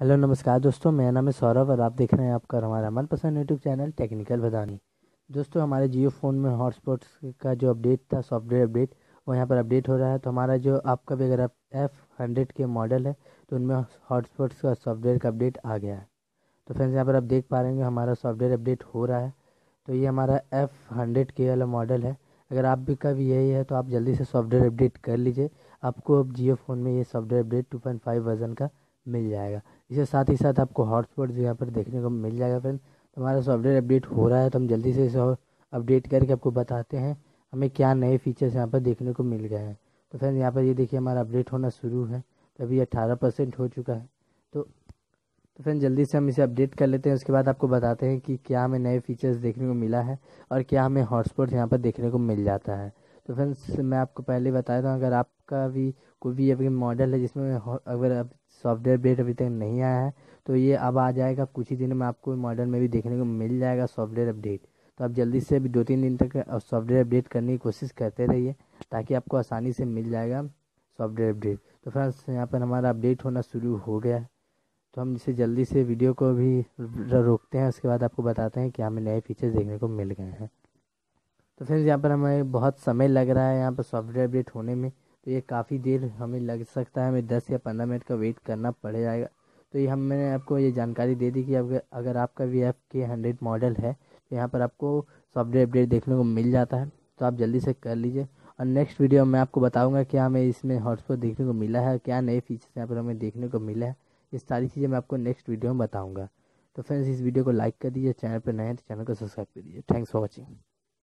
Hello, नमस्कार दोस्तों, मेरा नाम है सौरभ और आप देख रहे हैं आपका हमारा मनपसंद यूट्यूब चैनल टेक्निकल बदानी दोस्तों, हमारे जियो फ़ोन में हॉटस्पॉट्स का जो अपडेट था सॉफ्टवेयर अपडेट वो यहाँ पर अपडेट हो रहा है। तो हमारा जो आपका भी अगर आप एफ़ हंड्रेड के मॉडल है तो उनमें हॉटस्पॉट्स का सॉफ्टवेयर का अपडेट आ गया है। तो फ्रेंड्स यहाँ पर आप देख पा रहे हैं हमारा सॉफ्टवेयर अपडेट हो रहा है। तो ये हमारा एफ़ हंड्रेड के वाला मॉडल है। अगर आप भी का भी यही है तो आप जल्दी से सॉफ्टवेयर अपडेट कर लीजिए। आपको अब जियो फ़ोन में ये software update two point five version का मिल जाएगा। इसके साथ ही साथ आपको हॉटस्पॉट यहाँ पर देखने को मिल जाएगा फ्रेंड तो हमारा सॉफ्टवेयर अपडेट हो रहा है तो हम जल्दी से इसे अपडेट करके आपको बताते हैं, हमें क्या नए फीचर्स यहाँ पर देखने को मिल गए हैं। तो फ्रेंड यहाँ पर ये देखिए हमारा अपडेट होना शुरू है तो अभी अट्ठारह परसेंट हो चुका है। तो तो फ्रेंड जल्दी से हम इसे अपडेट कर लेते हैं, उसके बाद आपको बताते हैं कि क्या हमें नए फीचर्स देखने को मिला है और क्या हमें हॉटस्पॉट यहाँ पर देखने को मिल जाता है। तो फ्रेंड्स मैं आपको पहले बताया था, अगर आपका भी कोई भी अभी मॉडल है जिसमें अगर अब सॉफ्टवेयर अपडेट अभी तक नहीं आया है तो ये अब आ जाएगा, कुछ ही दिनों में आपको मॉडल में भी देखने को मिल जाएगा सॉफ्टवेयर अपडेट तो आप जल्दी से अभी दो तीन दिन तक सॉफ्टवेयर अपडेट करने की कोशिश करते रहिए, ताकि आपको आसानी से मिल जाएगा सॉफ्टवेयर अपडेट तो फ्रेंड्स यहाँ पर हमारा अपडेट होना शुरू हो गया। है तो हम इसे जल्दी से वीडियो को भी रोकते हैं, उसके बाद आपको बताते हैं कि हमें नए फीचर्स देखने को मिल गए हैं। तो फ्रेंड्स यहाँ पर हमें बहुत समय लग रहा है यहाँ पर सॉफ्टवेयर अपडेट होने में तो ये काफ़ी देर हमें लग सकता है, हमें दस या पंद्रह मिनट का वेट करना पड़ जाएगा। तो ये हम मैंने आपको ये जानकारी दे दी कि अगर अगर आपका वी एफ़ के हंड्रेड मॉडल है तो यहाँ पर आपको सॉफ्टवेयर अपडेट देखने को मिल जाता है तो आप जल्दी से कर लीजिए। और नेक्स्ट वीडियो में आपको बताऊँगा क्या हमें इसमें हॉटस्पॉट देखने को मिला है, क्या नए फीचर्स यहाँ पर हमें देखने को मिला है, ये सारी चीज़ें मैं आपको नेक्स्ट वीडियो में बताऊँगा। तो फ्रेंड्स इस वीडियो को लाइक कर दीजिए, चैनल पर नए हैं तो चैनल को सब्सक्राइब कर दीजिए। Thanks for watching